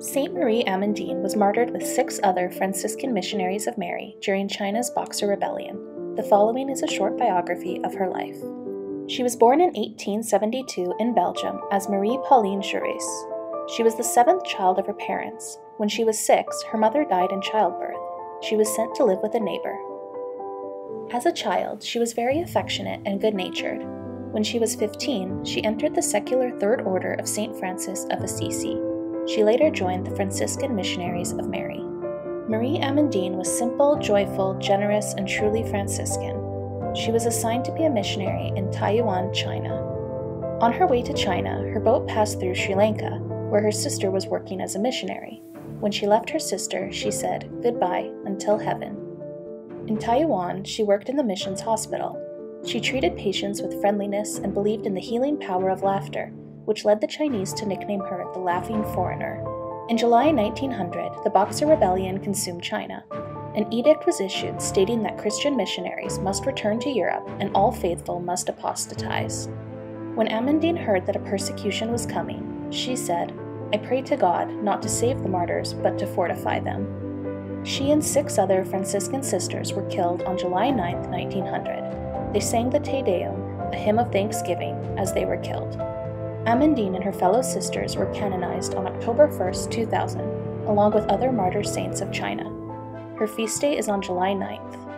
Saint Marie Amandine was martyred with six other Franciscan missionaries of Mary during China's Boxer Rebellion. The following is a short biography of her life. She was born in 1872 in Belgium as Marie Pauline Jeuris. She was the seventh child of her parents. When she was six, her mother died in childbirth. She was sent to live with a neighbor. As a child, she was very affectionate and good natured. When she was 15, she entered the secular Third Order of St. Francis of Assisi. She later joined the Franciscan Missionaries of Mary. Marie Amandine was simple, joyful, generous, and truly Franciscan. She was assigned to be a missionary in Taiyuan, China. On her way to China, her boat passed through Sri Lanka, where her sister was working as a missionary. When she left her sister, she said, Goodbye until heaven. In Taiyuan, she worked in the missions hospital. She treated patients with friendliness and believed in the healing power of laughter, which led the Chinese to nickname her the Laughing Foreigner. In July 1900, the Boxer Rebellion consumed China. An edict was issued stating that Christian missionaries must return to Europe and all faithful must apostatize. When Amandine heard that a persecution was coming, she said, I pray to God not to save the martyrs, but to fortify them. She and six other Franciscan sisters were killed on July 9, 1900. They sang the Te Deum, a hymn of thanksgiving, as they were killed. Amandine and her fellow sisters were canonized on October 1, 2000, along with other martyr saints of China. Her feast day is on July 9th.